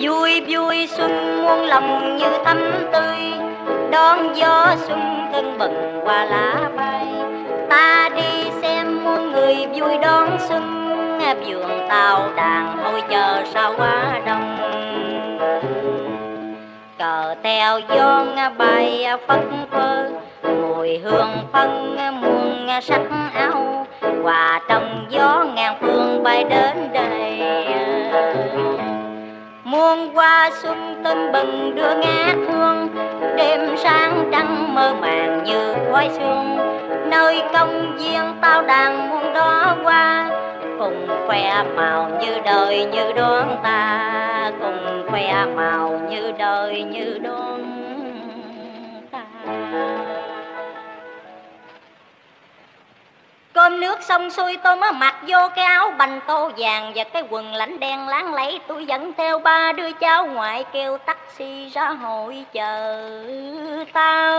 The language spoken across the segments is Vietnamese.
vui vui xuân muôn lòng như thắm tươi, đón gió xuân thân bừng qua lá bay ta đi xem muôn người vui đón xuân vườn tàu đàn hồi chờ sao quá đông. Cờ teo gió bay phất phơ, mùi hương phân muôn sắc áo và trong gió ngàn phương bay đến đây. Muôn hoa xuân tưng bừng đưa ngát hương đêm sáng trăng mơ màng như khói sương. Nơi công viên tao đàn muôn đó hoa, cùng khoe màu như đời như đón ta, cùng khoe màu như đời như đón bước xong xuôi tôi mới mặc vô cái áo bành tô vàng và cái quần lãnh đen láng lấy tôi dẫn theo ba đứa cháu ngoại kêu taxi ra hội chờ tao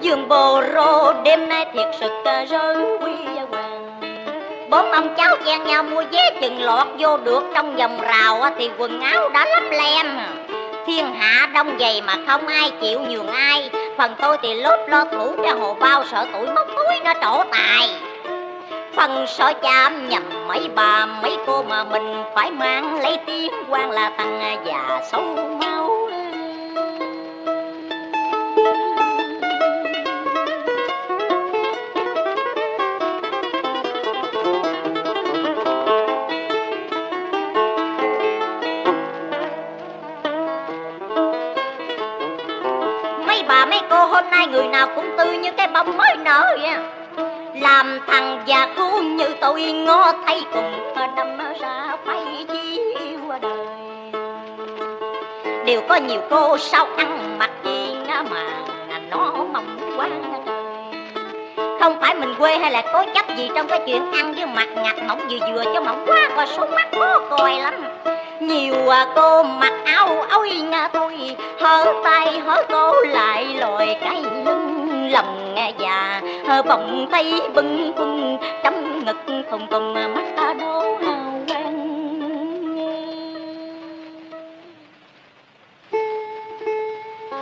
giường bồ rô, đêm nay thiệt sự rơi quy hoàng. Bốn ông cháu chen nhau mua vé chừng lọt, vô được trong vòng rào thì quần áo đã lấp lem thiên hạ đông dày mà không ai chịu nhường ai. Phần tôi thì lốp lo thủ cho hồ bao sợ tuổi móc túi nó trổ tài. Phần sợ chạm nhầm mấy bà mấy cô mà mình phải mang lấy tiếng quan là thằng già xấu mau. Người nào cũng tươi như cái bông mới nở vậy à. làm thằng già cũ như tôi ngó thấy cùng đâm ra phải chiêu đời. Đều có nhiều cô sao ăn mặc gì mà nó mong quá không phải mình quê hay là cố chấp gì trong cái chuyện ăn với mặt ngặt mỏng vừa vừa cho mỏng quá, coi số mắt khó coi lắm nhiều à, cô mặc áo ôi nga tôi hở tay hở cô lại lòi cái lưng lòng nghe già. Hở bồng tay bưng bưng trong ngực thùng thùng à, mắt ta đố hào quang.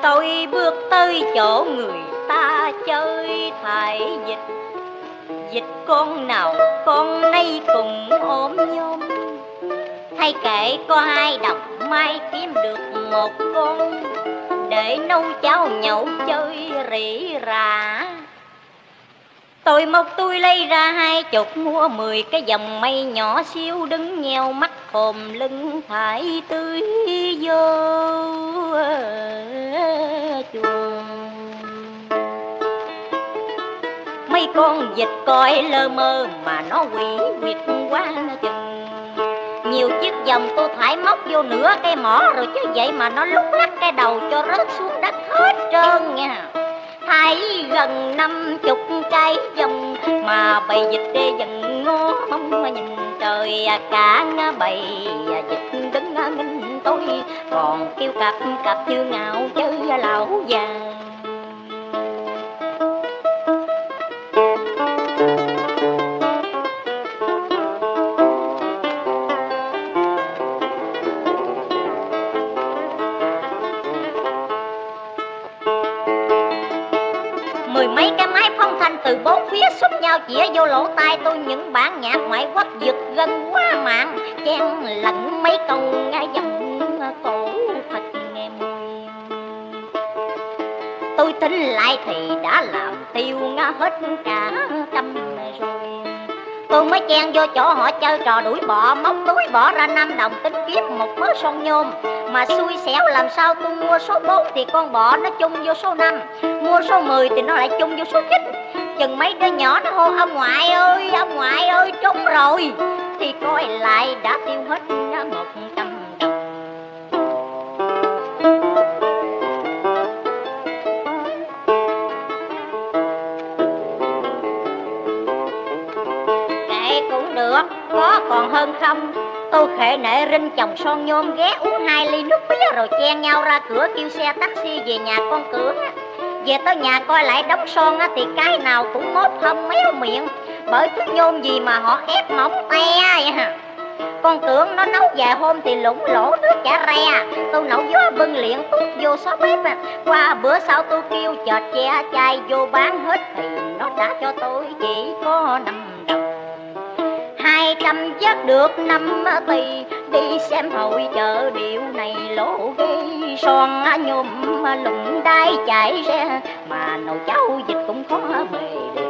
Tôi bước tới chỗ người ta chơi thải dịch. Dịch con nào con nay cùng ôm nhôm hay kể có hai đồng mai kiếm được một con để nấu cháo nhậu chơi rỉ rả? Tôi móc tôi lấy ra hai chục, mua mười cái dòng mây nhỏ xíu đứng nheo mắt khồm lưng thải tươi vô chuồng. Mấy con vịt coi lơ mơ mà nó quỷ quyệt quá chừng nhiều chiếc vòng tôi thải móc vô nửa cây mỏ rồi chứ vậy mà nó lúc lắc cái đầu cho rớt xuống đất hết trơn nha thấy gần năm chục cây vòng mà bầy dịch đê dần ngó mong mà nhìn trời à, cả ngã bầy à, dịch đứng nghinh tôi còn kêu cặp cặp như ngạo chơi à, lão vàng. Cái máy phong thanh từ bốn phía xúc nhau chĩa vô lỗ tai tôi. Những bản nhạc ngoại quốc giật gần quá mạng, chen lẫn mấy câu nghe dòng cổ thật nghe mùi tôi tính lại thì đã làm tiêu ngã hết cả trăm tôi mới chen vô chỗ họ chơi trò đuổi bọ, móc túi bỏ ra năm đồng tính kiếp một mớ son nhôm. Mà xui xẻo làm sao tôi mua số 4 thì con bọ nó chung vô số 5 mua số 10 thì nó lại chung vô số 9 chừng mấy đứa nhỏ nó hô, ông ngoại ơi, ông ngoại ơi trúng rồi. Thì coi lại đã tiêu hết một trăm đồng hơn không? Tôi khệ huệ nệ rinh chồng son nhôm ghé uống hai ly nước mía rồi chen nhau ra cửa kêu xe taxi về nhà con cưỡng về tới nhà coi lại đống son thì cái nào cũng mốt không méo miệng. Bởi thứ nhôm gì mà họ ép mỏng te vậy hả à. con tưởng nó nấu vài hôm thì lủng lỗ nước chả re. Tôi nấu gió bưng liền tút vô xó bếp à. qua bữa sau tôi kêu chợt che chai vô bán hết thì nó đã cho tôi chỉ có năm đồng chắc được năm tỷ đi xem hội chợ điệu này lỗ gây son nhôm lùng đai chạy ra mà nồi cháo dịch cũng khó bề được